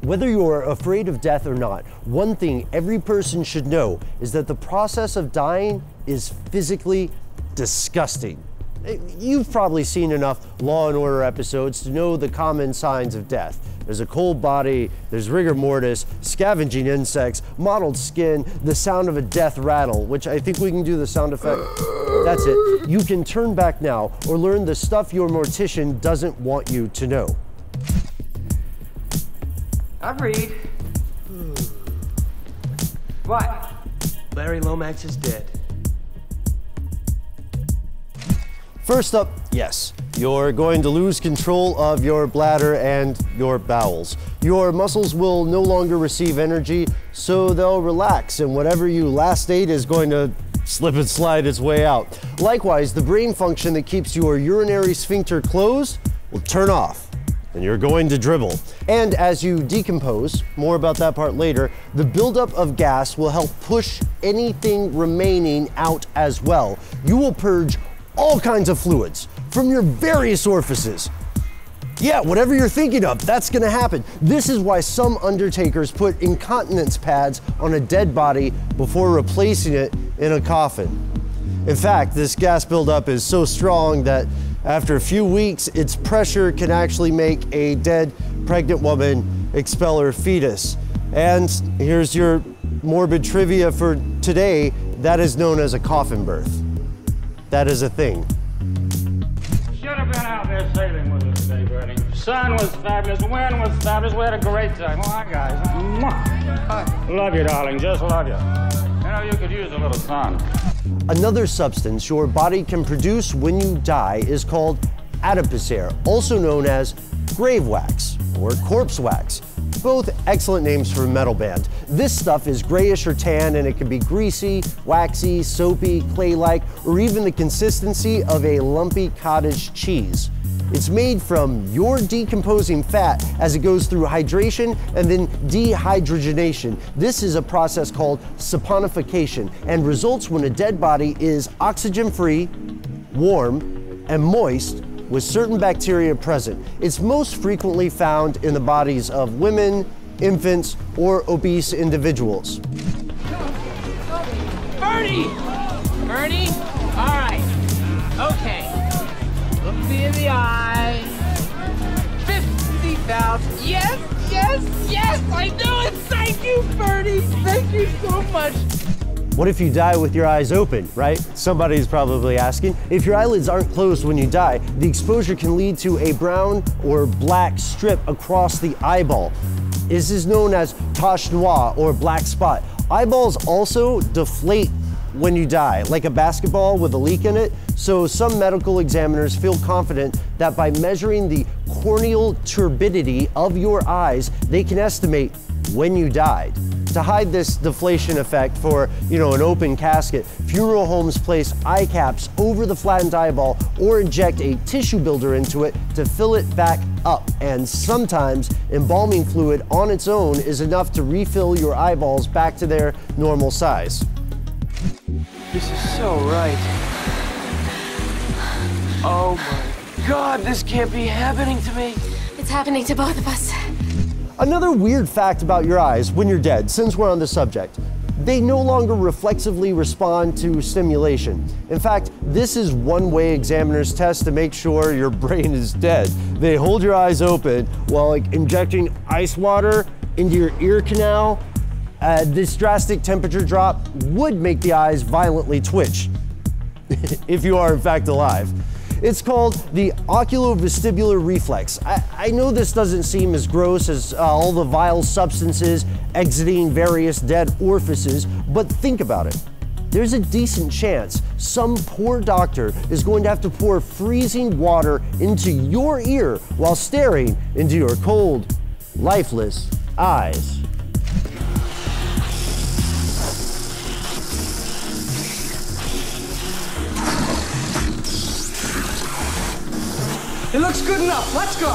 Whether you're afraid of death or not, one thing every person should know is that the process of dying is physically disgusting. Eh, You've probably seen enough Law and Order episodes to know the common signs of death. There's a cold body, there's rigor mortis, scavenging insects, mottled skin, the sound of a death rattle, which I think we can do the sound effect. That's it. You can turn back now or learn the stuff your mortician doesn't want you to know. I read. What? Larry Lomax is dead. First up, yes, you're going to lose control of your bladder and your bowels. Your muscles will no longer receive energy, so they'll relax, and whatever you last ate is going to slip and slide its way out. Likewise, the brain function that keeps your urinary sphincter closed will turn off, and you're going to dribble. And as you decompose, more about that part later, the buildup of gas will help push anything remaining out as well. You will purge all kinds of fluids from your various orifices. Yeah, whatever you're thinking of, that's gonna happen. This is why some undertakers put incontinence pads on a dead body before replacing it in a coffin. In fact, this gas buildup is so strong that after a few weeks, its pressure can actually make a dead pregnant woman expel her fetus. And here's your morbid trivia for today that is known as a coffin birth. That is a thing. Sun was fabulous, wind was fabulous. We had a great time. All right, guys. Mwah. Love you, darling. Just love you. You know, you could use a little sun. Another substance your body can produce when you die is called adipocere, also known as grave wax or corpse wax. Both excellent names for a metal band. This stuff is grayish or tan and it can be greasy, waxy, soapy, clay like, or even the consistency of a lumpy cottage cheese. It's made from your decomposing fat as it goes through hydration and then dehydrogenation. This is a process called saponification and results when a dead body is oxygen free, warm, and moist with certain bacteria present. It's most frequently found in the bodies of women, infants, or obese individuals. Bernie! Bernie? All right. Okay. Look me in the eye. 50,000. Yes, yes, yes! I knew it! Thank you, Bernie! Thank you so much! What if you die with your eyes open, right? Somebody's probably asking. If your eyelids aren't closed when you die, the exposure can lead to a brown or black strip across the eyeball. This is known as tache noire or black spot. Eyeballs also deflate when you die, like a basketball with a leak in it. So some medical examiners feel confident that by measuring the corneal turbidity of your eyes, they can estimate when you died. To hide this deflation effect for, you know, an open casket, funeral homes place eye caps over the flattened eyeball or inject a tissue builder into it to fill it back up. And sometimes embalming fluid on its own is enough to refill your eyeballs back to their normal size. This is so right. Oh my god, this can't be happening to me. It's happening to both of us. Another weird fact about your eyes when you're dead, since we're on the subject, they no longer reflexively respond to stimulation. In fact, this is one way examiners test to make sure your brain is dead. They hold your eyes open while like injecting ice water into your ear canal. Uh, this drastic temperature drop would make the eyes violently twitch, if you are in fact alive. It's called the oculovestibular reflex. I, I know this doesn't seem as gross as uh, all the vile substances exiting various dead orifices, but think about it. There's a decent chance some poor doctor is going to have to pour freezing water into your ear while staring into your cold, lifeless eyes. It looks good enough. Let's go.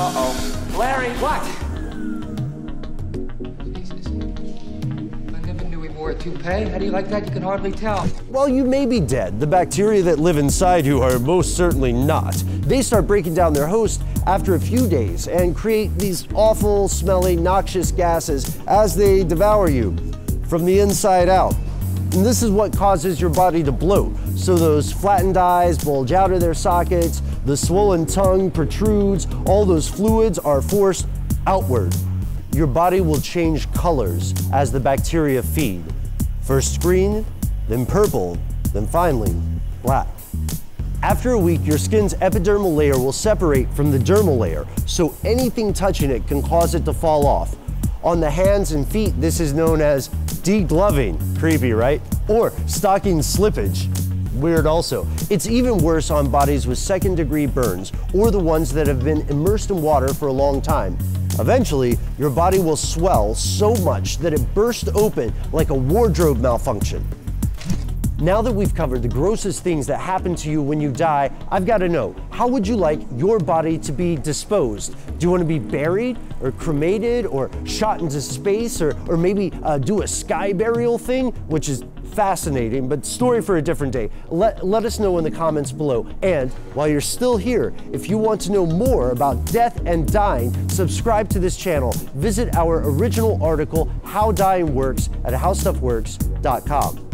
Uh-oh. Larry, what? Wore a toupee? How do you like that? You can hardly tell. While you may be dead, the bacteria that live inside you are most certainly not. They start breaking down their host after a few days and create these awful, smelly, noxious gases as they devour you from the inside out. And this is what causes your body to bloat. So those flattened eyes bulge out of their sockets, the swollen tongue protrudes, all those fluids are forced outward. Your body will change colors as the bacteria feed. First green, then purple, then finally black. After a week, your skin's epidermal layer will separate from the dermal layer, so anything touching it can cause it to fall off. On the hands and feet, this is known as degloving. Creepy, right? Or stocking slippage. Weird also. It's even worse on bodies with second degree burns or the ones that have been immersed in water for a long time. Eventually, your body will swell so much that it bursts open like a wardrobe malfunction. Now that we've covered the grossest things that happen to you when you die, I've got to know how would you like your body to be disposed? Do you want to be buried or cremated or shot into space or, or maybe uh, do a sky burial thing, which is fascinating, but story for a different day. Let, let us know in the comments below. And while you're still here, if you want to know more about death and dying, subscribe to this channel. Visit our original article, How Dying Works, at howstuffworks.com.